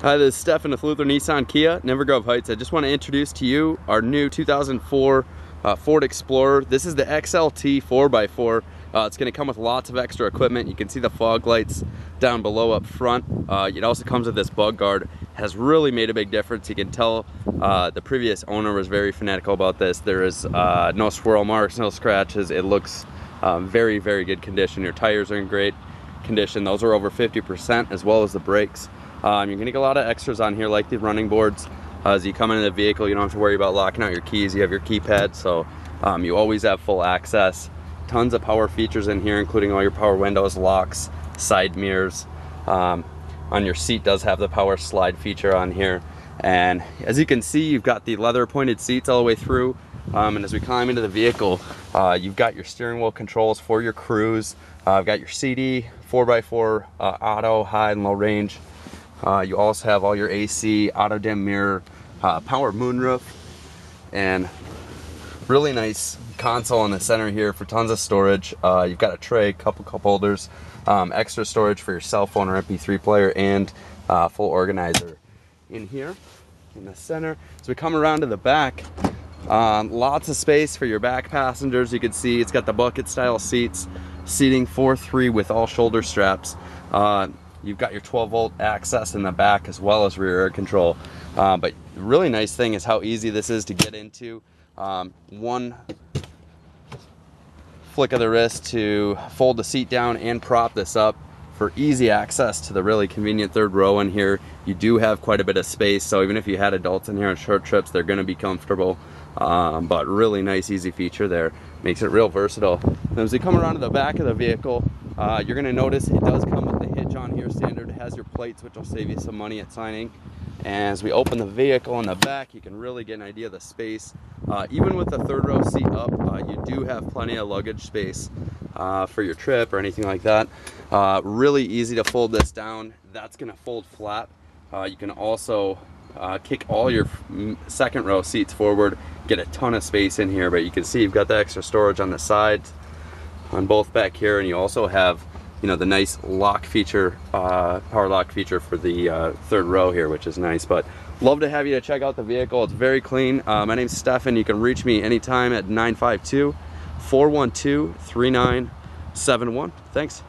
Hi, this is Stefan with Luther Nissan Kia, Inver Grove Heights. I just want to introduce to you our new 2004 uh, Ford Explorer. This is the XLT 4x4. Uh, it's going to come with lots of extra equipment. You can see the fog lights down below up front. Uh, it also comes with this bug guard. Has really made a big difference. You can tell uh, the previous owner was very fanatical about this. There is uh, no swirl marks, no scratches. It looks um, very, very good condition. Your tires are in great condition. Those are over 50% as well as the brakes. Um, you're gonna get a lot of extras on here like the running boards. Uh, as you come into the vehicle, you don't have to worry about locking out your keys. You have your keypad, so um, you always have full access. Tons of power features in here, including all your power windows, locks, side mirrors. Um, on your seat does have the power slide feature on here. And as you can see, you've got the leather pointed seats all the way through. Um, and as we climb into the vehicle, uh, you've got your steering wheel controls for your cruise. Uh, I've got your CD, 4x4 uh, auto, high and low range. Uh, you also have all your AC, auto dim mirror, uh, power moonroof, and really nice console in the center here for tons of storage. Uh, you've got a tray, couple cup holders, um, extra storage for your cell phone or MP3 player, and uh, full organizer in here in the center. So we come around to the back. Um, lots of space for your back passengers. You can see it's got the bucket style seats, seating 4-3 with all shoulder straps. Uh, You've got your 12 volt access in the back as well as rear air control. Uh, but really nice thing is how easy this is to get into. Um, one flick of the wrist to fold the seat down and prop this up for easy access to the really convenient third row in here. You do have quite a bit of space, so even if you had adults in here on short trips, they're gonna be comfortable. Um, but really nice, easy feature there. Makes it real versatile. And as we come around to the back of the vehicle, uh, you're gonna notice it does come with standard. Has your plates, which will save you some money at signing. And as we open the vehicle in the back, you can really get an idea of the space. Uh, even with the third row seat up, uh, you do have plenty of luggage space uh, for your trip or anything like that. Uh, really easy to fold this down. That's gonna fold flat. Uh, you can also uh, kick all your second row seats forward, get a ton of space in here, but you can see you've got the extra storage on the sides on both back here and you also have you know the nice lock feature uh, power lock feature for the uh, third row here which is nice but love to have you to check out the vehicle. It's very clean. Uh, my name's Stefan. You can reach me anytime at 952 412 3971 thanks